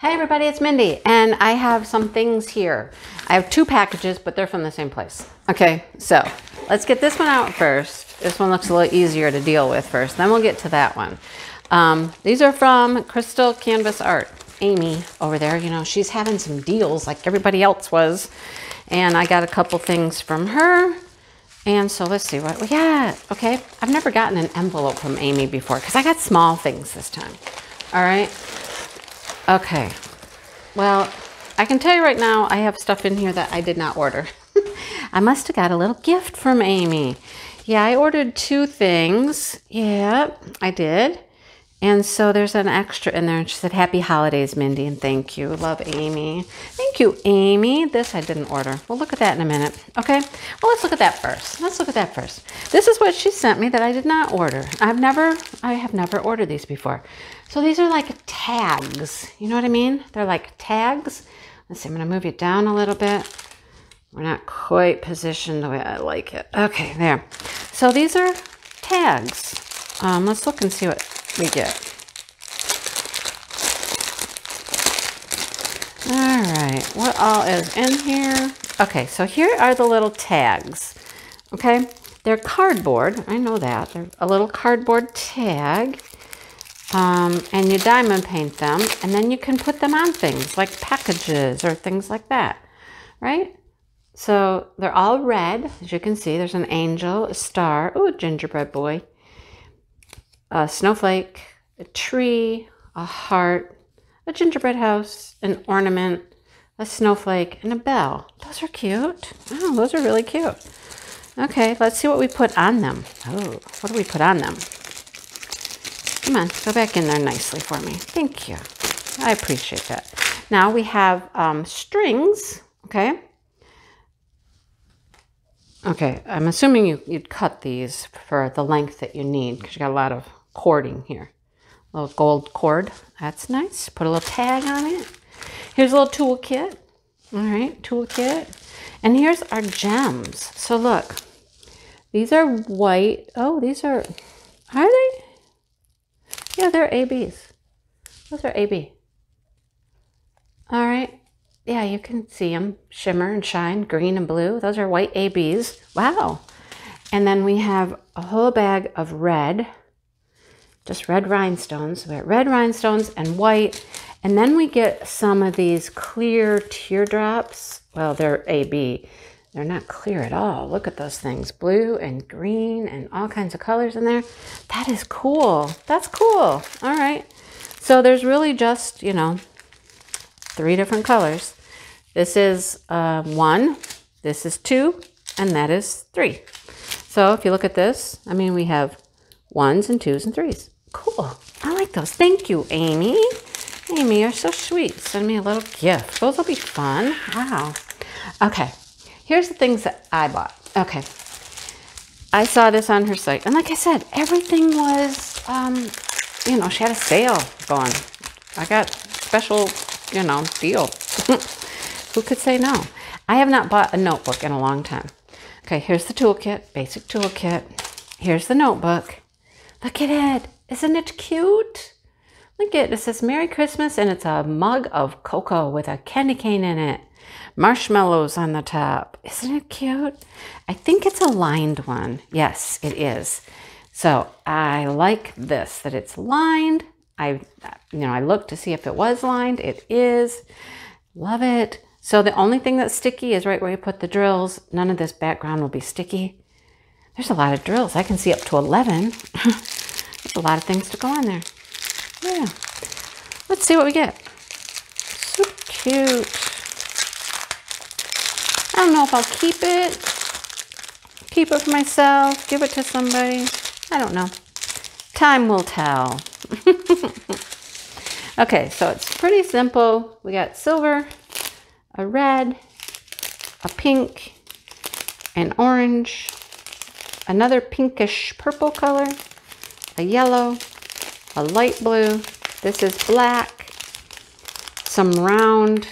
Hey everybody, it's Mindy, and I have some things here. I have two packages, but they're from the same place. Okay, so let's get this one out first. This one looks a little easier to deal with first, then we'll get to that one. Um, these are from Crystal Canvas Art. Amy over there, you know, she's having some deals like everybody else was. And I got a couple things from her. And so let's see what we got. Okay, I've never gotten an envelope from Amy before because I got small things this time. All right. Okay. Well, I can tell you right now, I have stuff in here that I did not order. I must have got a little gift from Amy. Yeah, I ordered two things. Yeah, I did. And so there's an extra in there. And she said, Happy holidays, Mindy, and thank you. Love Amy. Thank you, Amy. This I didn't order. We'll look at that in a minute. Okay. Well, let's look at that first. Let's look at that first. This is what she sent me that I did not order. I've never, I have never ordered these before. So these are like tags. You know what I mean? They're like tags. Let's see, I'm going to move it down a little bit. We're not quite positioned the way I like it. Okay, there. So these are tags. Um, let's look and see what we get. All right, what all is in here? Okay, so here are the little tags. Okay, they're cardboard. I know that. They're a little cardboard tag. Um, and you diamond paint them, and then you can put them on things like packages or things like that, right? So they're all red, as you can see. There's an angel, a star, oh, a gingerbread boy, a snowflake, a tree, a heart, a gingerbread house, an ornament, a snowflake, and a bell. Those are cute. Oh, those are really cute. Okay, let's see what we put on them. Oh, what do we put on them? Come on, go back in there nicely for me. Thank you. I appreciate that. Now we have um, strings, okay? Okay, I'm assuming you, you'd cut these for the length that you need because you got a lot of cording here. A little gold cord. That's nice. Put a little tag on it. Here's a little toolkit. All right, toolkit. And here's our gems. So look, these are white. Oh, these are, are they? Yeah, they're ABs. Those are AB. All right. Yeah, you can see them shimmer and shine, green and blue. Those are white ABs. Wow. And then we have a whole bag of red just red rhinestones. We got red rhinestones and white. And then we get some of these clear teardrops. Well, they're AB. They're not clear at all. Look at those things. Blue and green and all kinds of colors in there. That is cool. That's cool. All right. So there's really just, you know, three different colors. This is uh, one, this is two, and that is three. So if you look at this, I mean, we have ones and twos and threes. Cool. I like those. Thank you, Amy. Amy, you're so sweet. Send me a little gift. Those will be fun. Wow. Okay. Here's the things that I bought. Okay. I saw this on her site. And like I said, everything was, um, you know, she had a sale going. I got special, you know, deal. Who could say no? I have not bought a notebook in a long time. Okay, here's the toolkit, basic toolkit. Here's the notebook. Look at it. Isn't it cute? Look at it. It says Merry Christmas and it's a mug of cocoa with a candy cane in it. Marshmallows on the top. Isn't it cute? I think it's a lined one. Yes, it is. So I like this, that it's lined. I, you know, I looked to see if it was lined. It is. Love it. So the only thing that's sticky is right where you put the drills. None of this background will be sticky. There's a lot of drills. I can see up to 11. There's a lot of things to go on there. Yeah. Let's see what we get. So cute. I don't know if I'll keep it. Keep it for myself. Give it to somebody. I don't know. Time will tell. okay, so it's pretty simple. We got silver, a red, a pink, an orange, another pinkish purple color, a yellow, a light blue. This is black, some round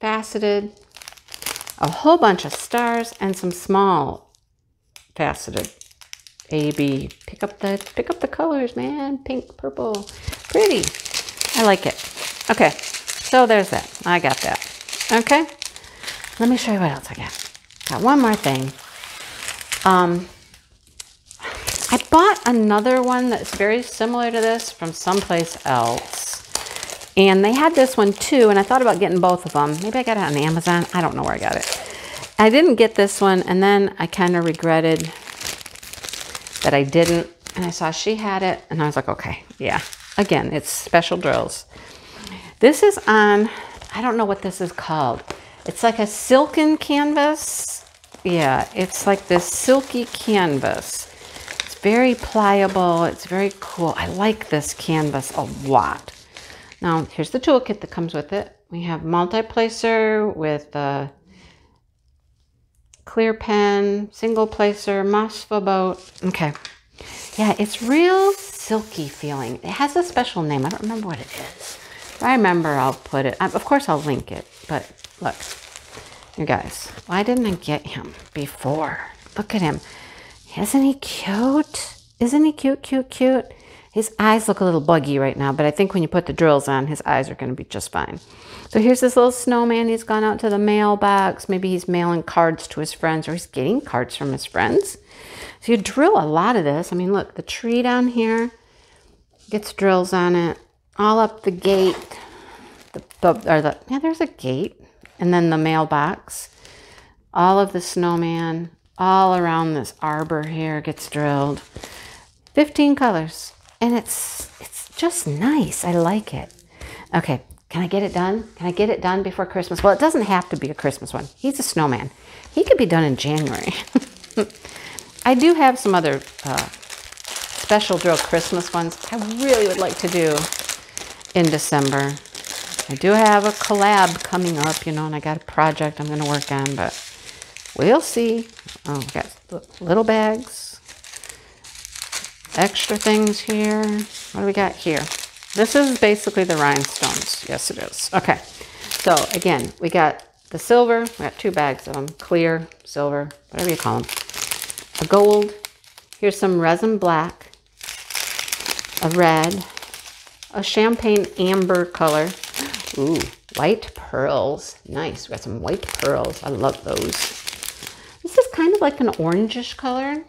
faceted, a whole bunch of stars, and some small faceted. A, B. Pick up the pick up the colors, man. Pink, purple. Pretty. I like it. Okay. So there's that. I got that. Okay. Let me show you what else I got. Got one more thing. Um, I bought another one that's very similar to this from someplace else. And they had this one too, and I thought about getting both of them. Maybe I got it on Amazon. I don't know where I got it. I didn't get this one, and then I kind of regretted that I didn't. And I saw she had it, and I was like, okay, yeah. Again, it's special drills. This is on, I don't know what this is called. It's like a silken canvas. Yeah, it's like this silky canvas. It's very pliable. It's very cool. I like this canvas a lot. Now, here's the toolkit that comes with it. We have multi-placer with a clear pen, single placer, Mossva boat. Okay. Yeah, it's real silky feeling. It has a special name. I don't remember what it is. If I remember, I'll put it. Uh, of course, I'll link it. But look, you guys, why didn't I get him before? Look at him. Isn't he cute? Isn't he cute, cute, cute? His eyes look a little buggy right now, but I think when you put the drills on, his eyes are going to be just fine. So here's this little snowman. He's gone out to the mailbox. Maybe he's mailing cards to his friends or he's getting cards from his friends. So you drill a lot of this. I mean, look, the tree down here gets drills on it all up the gate, the, the, or the, yeah, there's a gate, and then the mailbox, all of the snowman, all around this arbor here gets drilled. 15 colors, and it's, it's just nice. I like it. Okay, can I get it done? Can I get it done before Christmas? Well, it doesn't have to be a Christmas one. He's a snowman. He could be done in January. I do have some other uh, special drill Christmas ones I really would like to do in December. I do have a collab coming up, you know, and I got a project I'm going to work on, but we'll see. Oh, got little bags, extra things here. What do we got here? This is basically the rhinestones. Yes, it is. Okay. So again, we got the silver. We got two bags of them. Clear, silver, whatever you call them. A gold. Here's some resin black. A red a champagne amber color. Ooh, white pearls. Nice. We got some white pearls. I love those. This is kind of like an orangish color.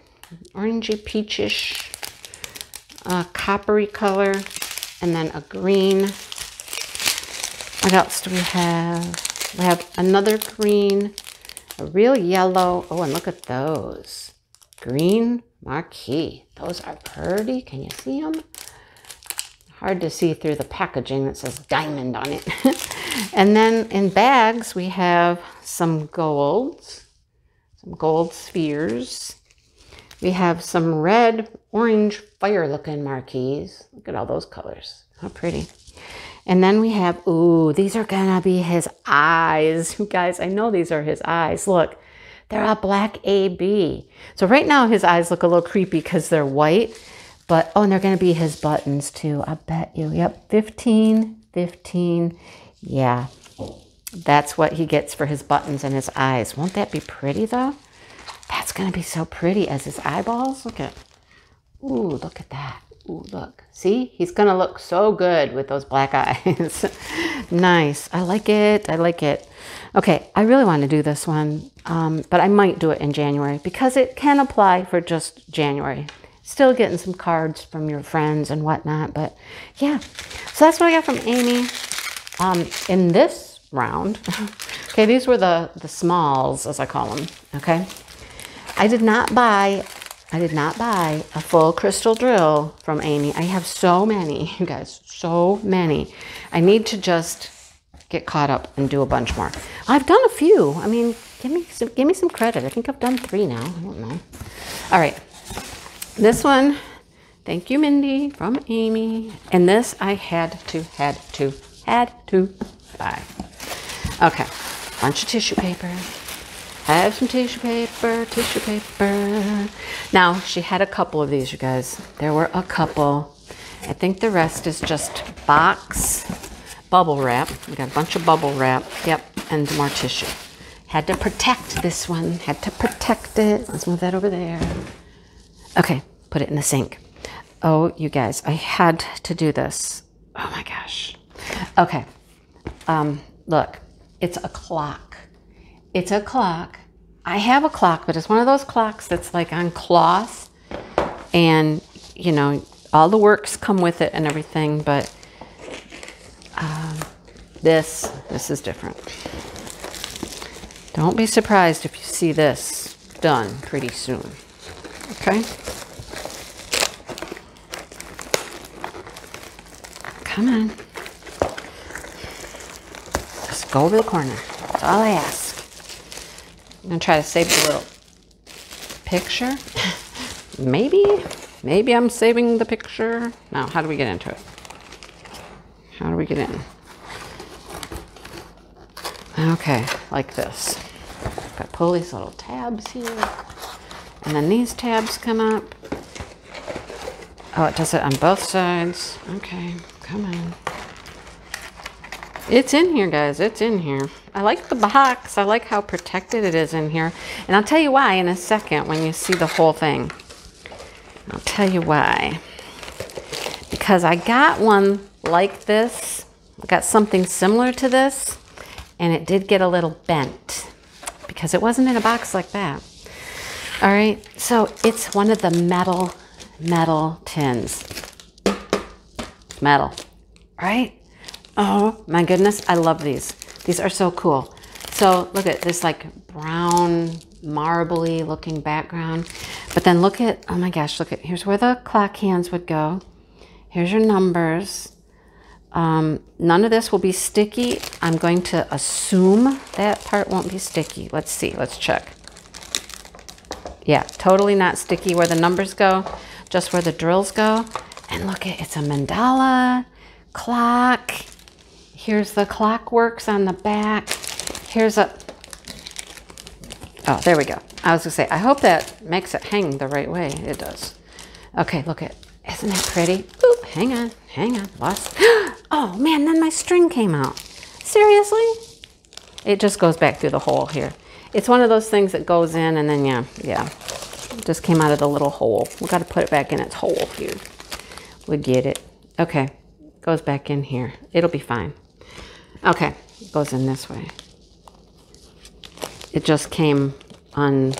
Orangey peachish. Uh, coppery color. And then a green. What else do we have? We have another green. A real yellow. Oh, and look at those. Green marquee. Those are pretty. Can you see them? hard to see through the packaging that says diamond on it. and then in bags, we have some golds, some gold spheres. We have some red, orange, fire looking marquees. Look at all those colors. How pretty. And then we have, ooh, these are gonna be his eyes. You guys, I know these are his eyes. Look, they're a black AB. So right now his eyes look a little creepy because they're white. But, oh, and they're to be his buttons too. I bet you. Yep, 15, 15. Yeah, that's what he gets for his buttons and his eyes. Won't that be pretty though? That's going to be so pretty as his eyeballs. Look at, ooh, look at that. Ooh, look. See, he's going to look so good with those black eyes. nice. I like it. I like it. Okay, I really want to do this one, um, but I might do it in January because it can apply for just January still getting some cards from your friends and whatnot. But yeah, so that's what I got from Amy. Um, in this round, okay, these were the, the smalls, as I call them, okay? I did not buy, I did not buy a full crystal drill from Amy. I have so many, you guys, so many. I need to just get caught up and do a bunch more. I've done a few. I mean, give me some, give me some credit. I think I've done three now. I don't know. All right. This one, thank you, Mindy, from Amy. And this I had to, had to, had to buy. Okay, bunch of tissue paper. I have some tissue paper, tissue paper. Now, she had a couple of these, you guys. There were a couple. I think the rest is just box bubble wrap. We got a bunch of bubble wrap. Yep, and more tissue. Had to protect this one. Had to protect it. Let's move that over there. Okay, put it in the sink. Oh, you guys, I had to do this. Oh my gosh. Okay. Um, look, it's a clock. It's a clock. I have a clock, but it's one of those clocks that's like on cloth. And, you know, all the works come with it and everything, but um, this, this is different. Don't be surprised if you see this done pretty soon. Okay? Come on. Just go over the corner. That's all I ask. I'm to try to save the little picture. Maybe. Maybe I'm saving the picture. Now, how do we get into it? How do we get in? Okay, like this. Got pull these little tabs here. And then these tabs come up. Oh, it does it on both sides. Okay, come on. It's in here, guys. It's in here. I like the box. I like how protected it is in here. And I'll tell you why in a second when you see the whole thing. I'll tell you why. Because I got one like this. I got something similar to this. And it did get a little bent. Because it wasn't in a box like that. All right. So it's one of the metal, metal tins. Metal. Right? Oh my goodness, I love these. These are so cool. So look at this like brown, marbly looking background. But then look at, oh my gosh, look at, here's where the clock hands would go. Here's your numbers. Um, none of this will be sticky. I'm going to assume that part won't be sticky. Let's see, let's check. Yeah, totally not sticky where the numbers go, just where the drills go. And look at, it's a mandala clock. Here's the clockworks on the back. Here's a, oh, there we go. I was gonna say, I hope that makes it hang the right way. It does. Okay, look at, isn't that pretty? Oop, hang on, hang on, lost. Oh man, then my string came out. Seriously? It just goes back through the hole here. It's one of those things that goes in and then, yeah, yeah. It just came out of the little hole. we got to put it back in its hole here. We get it. Okay, goes back in here. It'll be fine. Okay, it goes in this way. It just came on,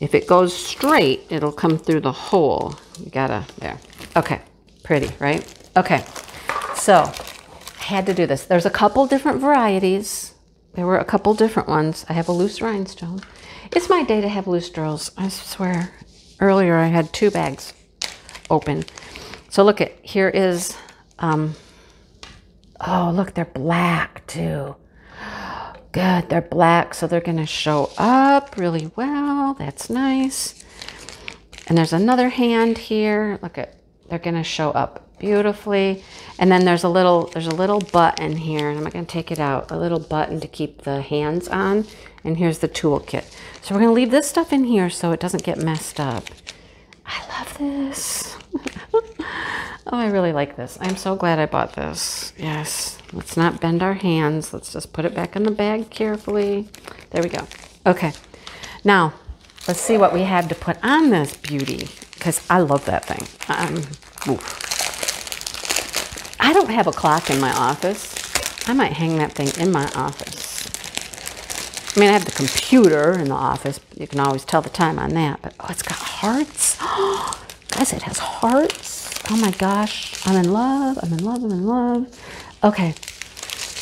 if it goes straight, it'll come through the hole. You gotta, there. Okay, pretty, right? Okay, so I had to do this. There's a couple different varieties. There were a couple different ones. I have a loose rhinestone. It's my day to have loose drills. I swear. Earlier I had two bags open. So look at, here is um, Oh, look, they're black too. Good, they're black, so they're gonna show up really well. That's nice. And there's another hand here. Look at, they're gonna show up beautifully. And then there's a little, there's a little button here, and I'm gonna take it out, a little button to keep the hands on. And here's the toolkit. So we're gonna leave this stuff in here so it doesn't get messed up. I love this. Oh, I really like this. I'm so glad I bought this. Yes. Let's not bend our hands. Let's just put it back in the bag carefully. There we go. Okay. Now, let's see what we have to put on this beauty because I love that thing. Um, I don't have a clock in my office. I might hang that thing in my office. I mean, I have the computer in the office. You can always tell the time on that. But, oh, it's got hearts. Guys, it has hearts. Oh my gosh, I'm in love, I'm in love, I'm in love. Okay,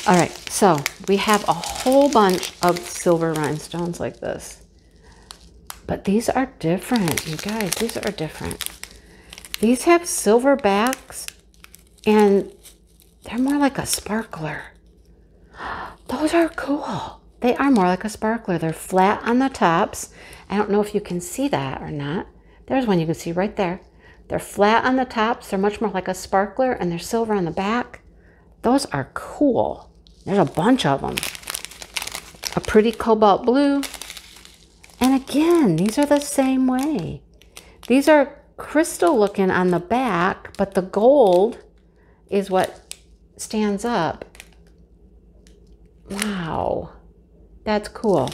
all right, so we have a whole bunch of silver rhinestones like this. But these are different, you guys, these are different. These have silver backs and they're more like a sparkler. Those are cool. They are more like a sparkler. They're flat on the tops. I don't know if you can see that or not. There's one you can see right there. They're flat on the tops. They're much more like a sparkler and they're silver on the back. Those are cool. There's a bunch of them. A pretty cobalt blue. And again, these are the same way. These are crystal looking on the back, but the gold is what stands up. Wow, that's cool.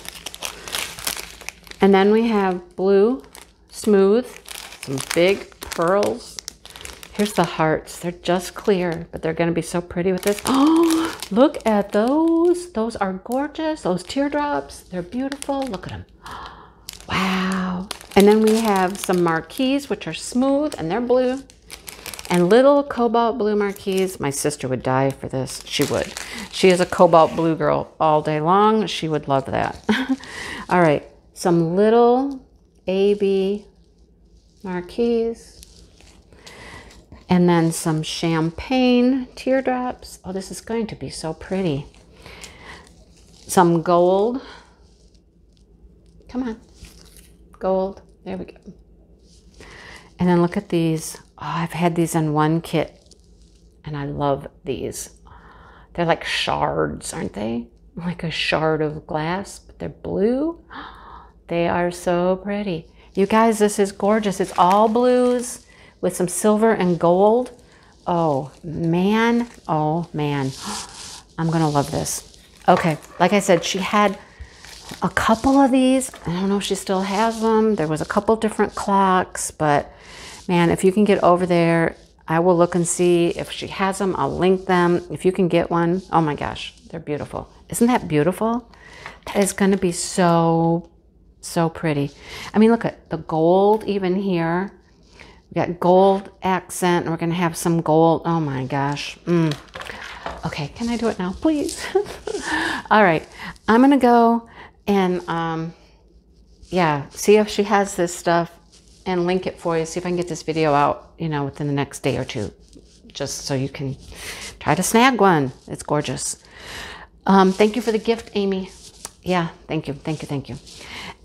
And then we have blue, smooth, some big pearls. Here's the hearts. They're just clear, but they're going to be so pretty with this. Oh, Look at those. Those are gorgeous. Those teardrops, they're beautiful. Look at them. Wow. And then we have some marquise, which are smooth and they're blue. And little cobalt blue marquise. My sister would die for this. She would. She is a cobalt blue girl all day long. She would love that. all right. Some little AB marquise. And then some champagne teardrops. Oh, this is going to be so pretty. Some gold. Come on. Gold. There we go. And then look at these. Oh, I've had these in one kit. And I love these. They're like shards, aren't they? Like a shard of glass, but they're blue. They are so pretty. You guys, this is gorgeous. It's all blues with some silver and gold. Oh, man. Oh, man. I'm to love this. Okay, like I said, she had a couple of these. I don't know if she still has them. There was a couple different clocks, but man, if you can get over there, I will look and see if she has them. I'll link them. If you can get one, oh my gosh, they're beautiful. Isn't that beautiful? That is to be so, so pretty. I mean, look at the gold even here. We got gold accent, and we're gonna have some gold. Oh my gosh. Mm. Okay, can I do it now, please? All right, I'm gonna go and um, yeah, see if she has this stuff and link it for you. See if I can get this video out, you know, within the next day or two, just so you can try to snag one. It's gorgeous. Um, thank you for the gift, Amy. Yeah, thank you, thank you, thank you.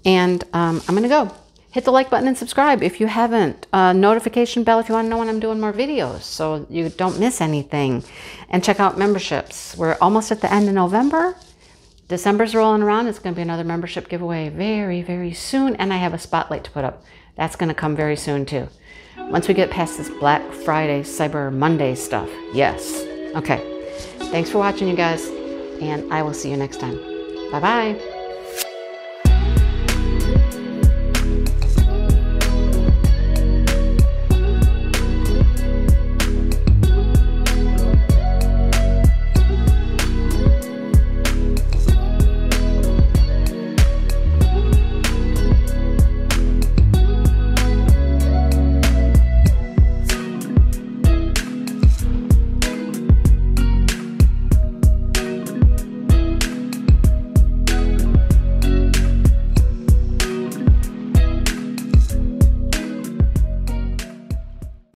And um, I'm gonna go hit the like button and subscribe if you haven't. Uh, notification bell if you want to know when I'm doing more videos so you don't miss anything. And check out memberships. We're almost at the end of November. December's rolling around. It's going to be another membership giveaway very, very soon. And I have a spotlight to put up. That's going to come very soon too. Once we get past this Black Friday, Cyber Monday stuff. Yes. Okay. Thanks for watching, you guys. And I will see you next time. Bye-bye.